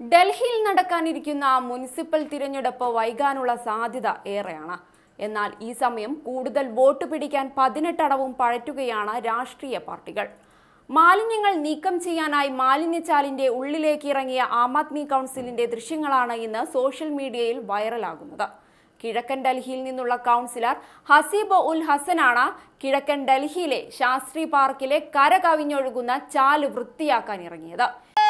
ഡൽഹിയിൽ നടക്കാനിരിക്കുന്ന മുനിസിപ്പൽ തിരഞ്ഞെടുപ്പ് വൈകാനുള്ള സാധ്യത ഏറെയാണ്. എന്നാൽ ഈ സമയം കൂടുതൽ വോട്ട് പിടിക്കാൻ പതിനെട്ടടവും പഴറ്റുകയാണ് രാഷ്ട്രീയ പാർട്ടികൾ. മാലിന്യങ്ങൾ നീക്കം ചെയ്യാനായി മാലിന്യച്ചാലിന്റെ ഉള്ളിലേക്ക് ഇറങ്ങിയ ആം ആദ്മി കൗൺസിലിന്റെ ദൃശ്യങ്ങളാണ് ഇന്ന് സോഷ്യൽ മീഡിയയിൽ വൈറലാകുന്നത്. കിഴക്കൻ ഡൽഹിയിൽ നിന്നുള്ള കൗൺസിലർ ഹസീബ് ഉൽ ഹസനാണ് കിഴക്കൻ ഡൽഹിയിലെ ശാസ്ത്രി പാർക്കിലെ കര കവിഞ്ഞൊഴുകുന്ന ചാൽ വൃത്തിയാക്കാൻ ഇറങ്ങിയത്.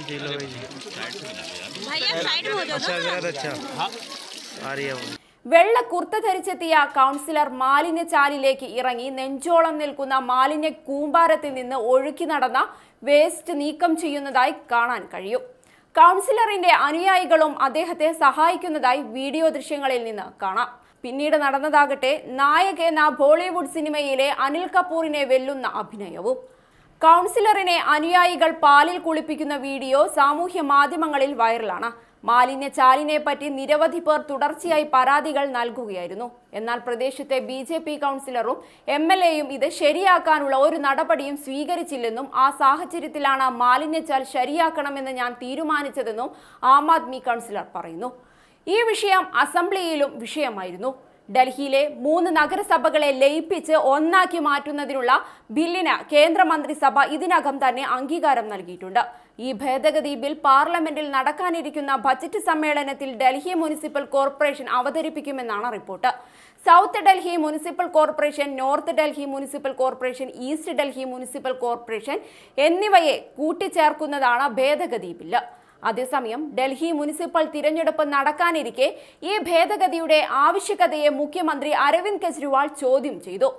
जिंदाबाद राजू भाई जिंदाबाद भैया साइड में हो जाओ ना വെള്ള കുർത്ത ധരിച്ചെത്തിയ കൗൺസിലർ മാലിന്യ ചാലിലേക്ക് ഇറങ്ങി നെഞ്ചോളം നിൽക്കുന്ന മാലിന്യ കൂമ്പാരത്തിൽ നിന്ന് ഒഴുക്കി നടന്ന വേസ്റ്റ് നീക്കം ചെയ്യുന്നതായി കാണാൻ കഴിയും കൗൺസിലറിന്റെ അനുയായികളും അദ്ദേഹത്തെ സഹായിക്കുന്നതായി വീഡിയോ ദൃശ്യങ്ങളിൽ നിന്ന് കാണാം പിന്നീട് നടന്നതാകട്ടെ നായക് എന്ന ബോളിവുഡ് സിനിമയിലെ അനിൽ കപൂറിനെ വെല്ലുന്ന അഭിനയവും കൗൺസിലറിനെ അനുയായികൾ പാലിൽ കുളിപ്പിക്കുന്ന വീഡിയോ സാമൂഹ്യ മാധ്യമങ്ങളിൽ വൈറലാണ്. മാലിന്യ ചാലിനെ പറ്റി നിരവധി പേർ തുടർച്ചയായി പരാതികൾ നൽകുകയായിരുന്നു. എന്നാൽ പ്രദേശത്തെ ബി ജെ പി കൗൺസിലറും എം എൽ എയും ഇത് ശരിയാക്കാനുള്ള ഒരു നടപടിയും സ്വീകരിച്ചില്ലെന്നും ആ സാഹചര്യത്തിലാണ് മാലിന്യച്ചാൽ ശരിയാക്കണമെന്ന് ഞാൻ തീരുമാനിച്ചതെന്നും ആം ആദ്മി കൗൺസിലർ പറയുന്നു. ഈ വിഷയം അസംബ്ലിയിലും വിഷയമായിരുന്നു. ഡൽഹിയിലെ മൂന്ന് നഗരസഭകളെ ലയിപ്പിച്ച് ഒന്നാക്കി മാറ്റുന്നതിനുള്ള ബില്ലിന് കേന്ദ്രമന്ത്രിസഭ ഇതിനകം തന്നെ അംഗീകാരം നൽകിയിട്ടുണ്ട്. ഈ ഭേദഗതി ബിൽ പാർലമെന്റിൽ നടക്കാനിരിക്കുന്ന ബജറ്റ് സമ്മേളനത്തിൽ Delhi municipal corporation അവതരിപ്പിക്കുമെന്നാണ് report. South Delhi municipal corporation north Delhi municipal corporation east Delhi municipal corporation എന്നിവയെ കൂട്ടിച്ചേർക്കുന്നതാണ് ഭേദഗതി ബില്ല്. അതേസമയം ഡൽഹി മുനിസിപ്പൽ തിരഞ്ഞെടുപ്പ് നടക്കാനിരിക്കെ ഈ ഭേദഗതിയുടെ ആവശ്യകതയെ മുഖ്യമന്ത്രി അരവിന്ദ് കെജ്രിവാൾ ചോദ്യം ചെയ്തു.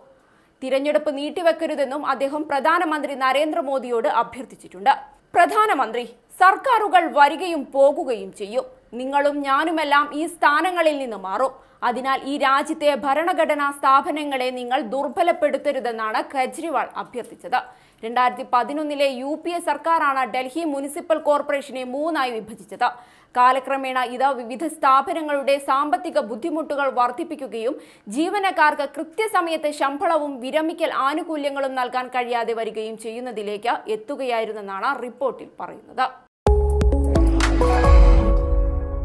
തിരഞ്ഞെടുപ്പ് നീട്ടിവെക്കരുതെന്നും അദ്ദേഹം പ്രധാനമന്ത്രി നരേന്ദ്രമോദിയോട് അഭ്യർത്ഥിച്ചിട്ടുണ്ട്. പ്രധാനമന്ത്രി സർക്കാരുകൾ വരികയും പോകുകയും ചെയ്യും. നിങ്ങളും ഞാനുമെല്ലാം ഈ സ്ഥാനങ്ങളിൽ നിന്ന് മാറും. അതിനാൽ ഈ രാജ്യത്തെ ഭരണഘടനാ സ്ഥാപനങ്ങളെ നിങ്ങൾ ദുർബലപ്പെടുത്തരുതെന്നാണ് കെജ്രിവാൾ അഭ്യർത്ഥിച്ചത്. രണ്ടായിരത്തി പതിനൊന്നിലെ യു പി എ സർക്കാരാണ് ഡൽഹി മുനിസിപ്പൽ കോർപ്പറേഷനെ മൂന്നായി വിഭജിച്ചത്. കാലക്രമേണ ഇത് വിവിധ സ്ഥാപനങ്ങളുടെ സാമ്പത്തിക ബുദ്ധിമുട്ടുകൾ വർദ്ധിപ്പിക്കുകയും ജീവനക്കാർക്ക് കൃത്യസമയത്ത് ശമ്പളവും വിരമിക്കൽ ആനുകൂല്യങ്ങളും നൽകാൻ കഴിയാതെ വരികയും ചെയ്യുന്നതിലേക്ക് എത്തുകയായിരുന്നെന്നാണ് റിപ്പോർട്ടിൽ പറയുന്നത്.